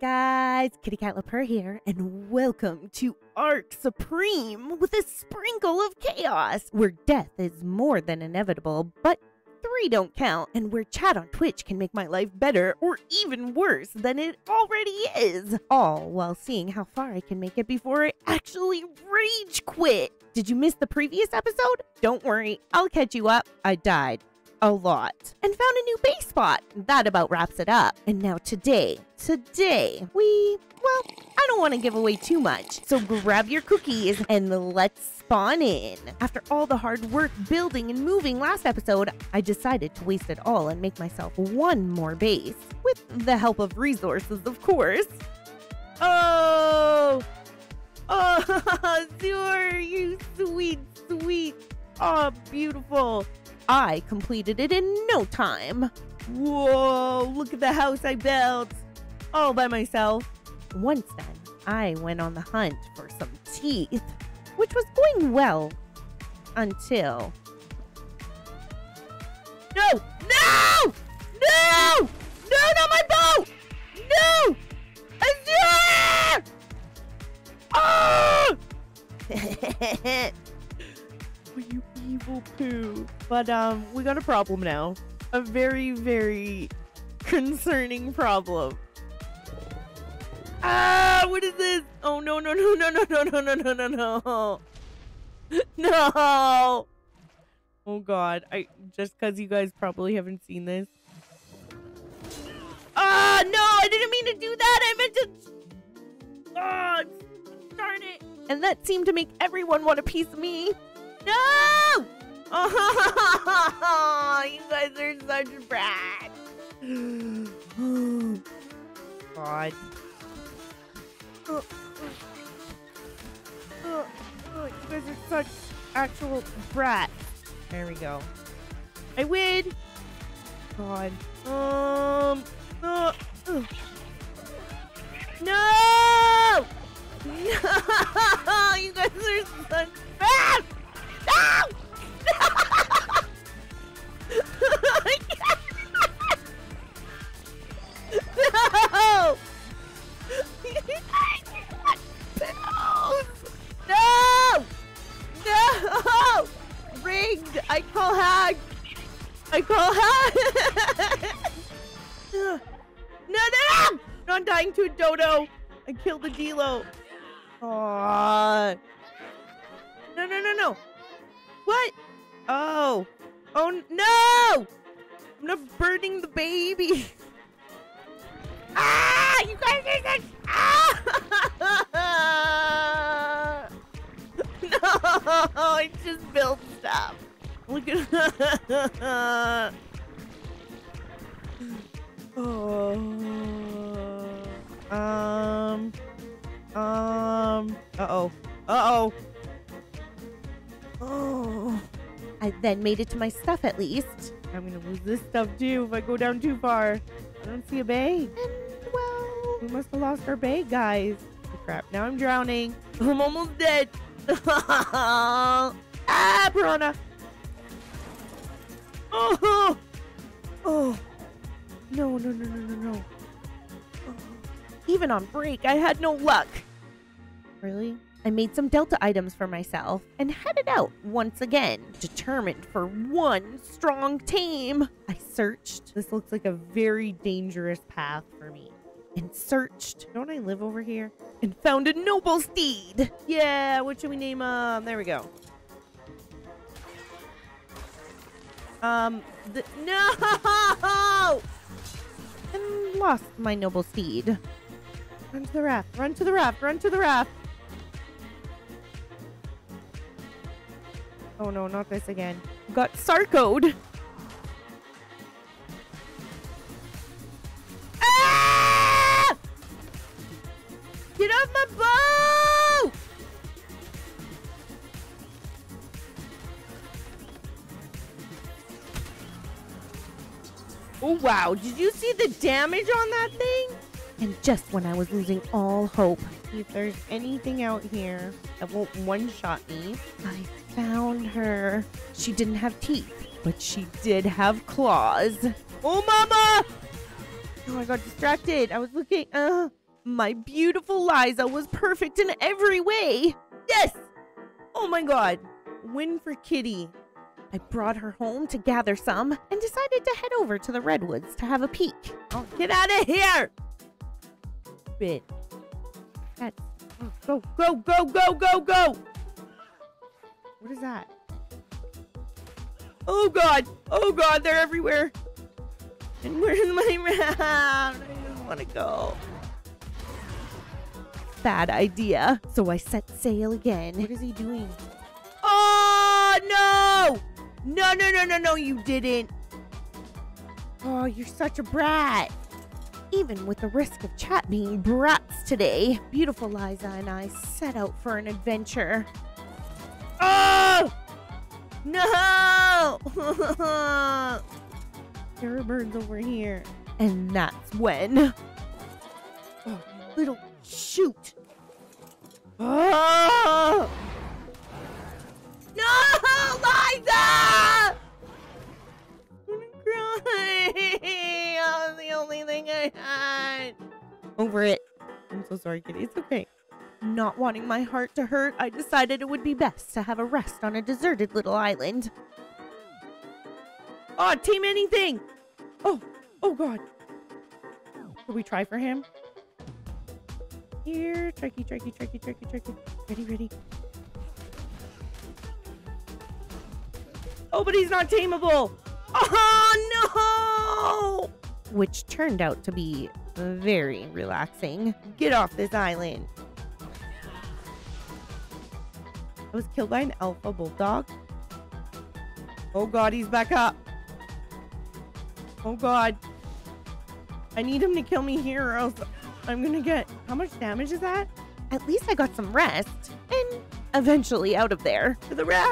guys? Kittykatlapurr here, and welcome to Ark Supreme with a sprinkle of chaos, where death is more than inevitable, but three don't count, and where chat on Twitch can make my life better or even worse than it already is. All while seeing how far I can make it before I actually rage quit. Did you miss the previous episode? Don't worry, I'll catch you up. I died a lot and found a new base spot. That about wraps it up. And now today, today, we, well, I don't want to give away too much. So grab your cookies and let's spawn in. After all the hard work building and moving last episode, I decided to waste it all and make myself one more base. With the help of resources, of course. Oh! Oh, Zur, you sweet, sweet. Oh, beautiful. I completed it in no time. Whoa, look at the house I built. All by myself. Once then, I went on the hunt for some teeth, which was going well until. No! No! No! No, not my boat! No! Oh! you evil poo. But um, we got a problem now. A very, very concerning problem. Ah, what is this? Oh no no no no no no no no no no no no. Oh god, I just because you guys probably haven't seen this. Ah no, I didn't mean to do that. I meant to. Ah, oh, darn it. And that seemed to make everyone want a piece of me. No! Oh, you guys are such brats. God. Oh, oh, oh, you guys are such actual brats. There we go. I win. God. Um. Uh, uh. No! No! You guys are such Not dying to a dodo! I killed the Dilo! Aww. No, no, no, no! What? Oh. Oh, no! I'm not burning the baby. ah! You guys are such... Ah! no! I just built stuff. Look at oh. Um. Um. Uh-oh. Uh-oh. Oh. I then made it to my stuff at least. I'm gonna lose this stuff too if I go down too far. I don't see a bay. And, well, we must have lost our bay, guys. Oh, crap, now I'm drowning. I'm almost dead. ah, piranha. Oh, oh. No, no, no, no, no, no. Even on break, I had no luck. Really? I made some Delta items for myself and headed out once again, determined for one strong team. I searched. This looks like a very dangerous path for me. And searched. Don't I live over here? And found a noble steed. Yeah, what should we name him? Um, there we go. Um, the, no! And lost my noble steed. Run to the raft, run to the raft, run to the raft. Oh no, not this again. Got Sarcoed. Ah! Get off my boat! Oh wow, did you see the damage on that thing? And just when I was losing all hope, if there's anything out here that won't one-shot me, I found her. She didn't have teeth, but she did have claws. Oh, mama! Oh, I got distracted. I was looking. Uh, My beautiful Liza was perfect in every way. Yes! Oh my god. Win for Kitty. I brought her home to gather some and decided to head over to the redwoods to have a peek. Oh, get out of here! That's go, go, go, go, go, go! What is that? Oh god! Oh god, they're everywhere! And where's my round? I just want to go. Bad idea. So I set sail again. What is he doing? Oh no! No, no, no, no, no, you didn't. Oh, you're such a brat. Even with the risk of chat being brats today, beautiful Liza and I set out for an adventure. Oh! No! there are birds over here. And that's when. Oh, little shoot. Oh! No, Liza! Over it. I'm so sorry, Kitty. It's okay. Not wanting my heart to hurt, I decided it would be best to have a rest on a deserted little island. Oh, team anything! Oh, oh god. Should we try for him? Here, tricky, tricky, tricky, tricky, tricky. Ready, ready. Oh, but he's not tameable. Oh, no! Which turned out to be very relaxing. Get off this island. I was killed by an alpha bulldog. Oh god, he's back up. Oh god. I need him to kill me here or else I'm gonna get... How much damage is that? At least I got some rest. And eventually out of there. To the wrap!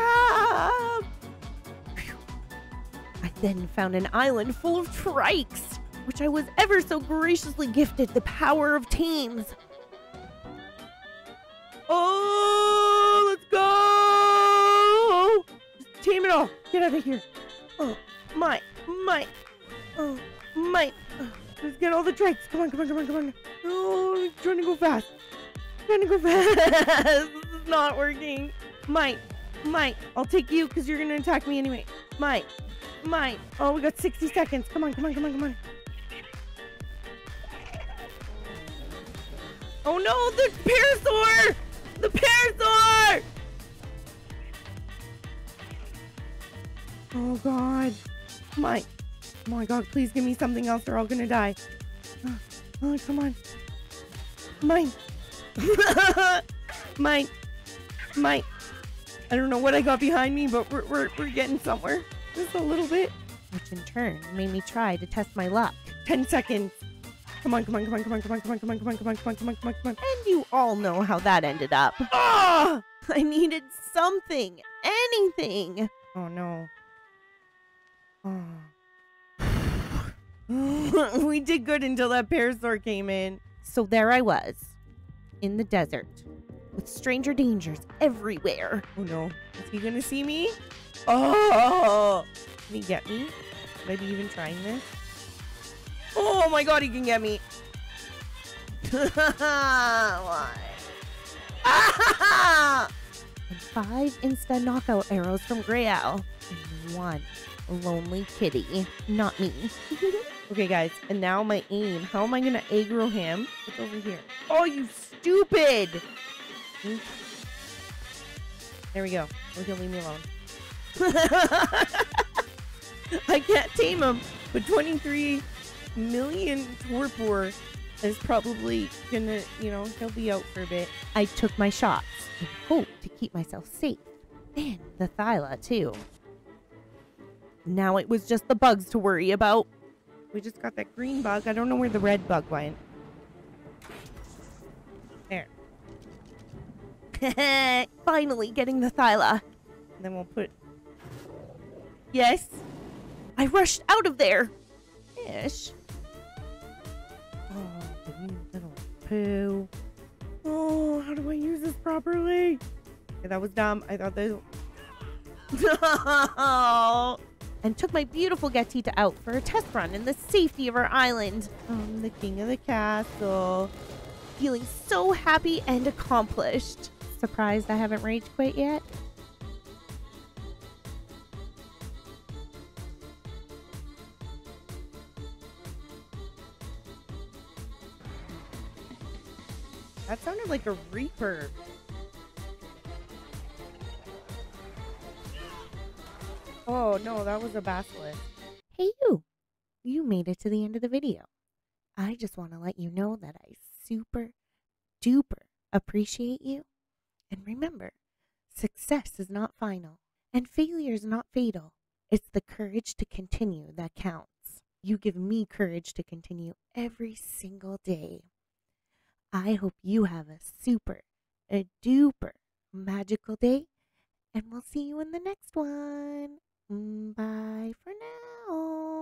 I then found an island full of trikes, which I was ever so graciously gifted the power of teams. Oh, let's go! Team it all. Get out of here. Oh, my, my, oh, my. Let's get all the trikes. Come on, come on, come on, come on. Oh, I'm trying to go fast. trying to go fast. this is not working. Might, might. I'll take you because you're going to attack me anyway. Might, might. Oh, we got 60 seconds. Come on, come on, come on, come on. Oh no, the parasaur! The parasaur! Oh god. My Oh my god, please give me something else. They're all gonna die. Oh, oh come on. Mine. Mine. Mine. I don't know what I got behind me, but we're, we're, we're getting somewhere. Just a little bit. Which in turn made me try to test my luck. 10 seconds. Come on, come on, come on, come on, come on, come on, come on, come on, come on, come on, come on, come on, come on. And you all know how that ended up. Ah! I needed something. Anything. Oh no. Oh. we did good until that parasaur came in. So there I was, in the desert, with stranger dangers everywhere. Oh no, is he gonna see me? Oh, can he get me? Maybe even trying this? Oh my god, he can get me. Why? five insta knockout arrows from Grayel, one lonely kitty, not me. Okay, guys, and now my aim. How am I gonna aggro him? It's over here. Oh, you stupid! There we go. Look, he'll leave me alone. I can't tame him, but 23 million torpor is probably gonna, you know, he'll be out for a bit. I took my shots and hoped to keep myself safe. And the Thyla, too. Now it was just the bugs to worry about. We just got that green bug. I don't know where the red bug went. There. Finally getting the Thyla. And then we'll put... Yes? I rushed out of there! Ish. Oh, little poo. Oh, how do I use this properly? Okay, that was dumb. I thought this... No! and took my beautiful Gatita out for a test run in the safety of our island. I'm the king of the castle. feeling so happy and accomplished. Surprised I haven't rage quit yet? That sounded like a reaper. Oh no, that was a basilisk. Hey you! You made it to the end of the video. I just want to let you know that I super duper appreciate you. And remember, success is not final and failure is not fatal. It's the courage to continue that counts. You give me courage to continue every single day. I hope you have a super, a duper magical day, and we'll see you in the next one. Mm, Bye for now.